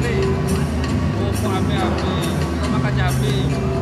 cabai, oh cabai api, kita makan cabai.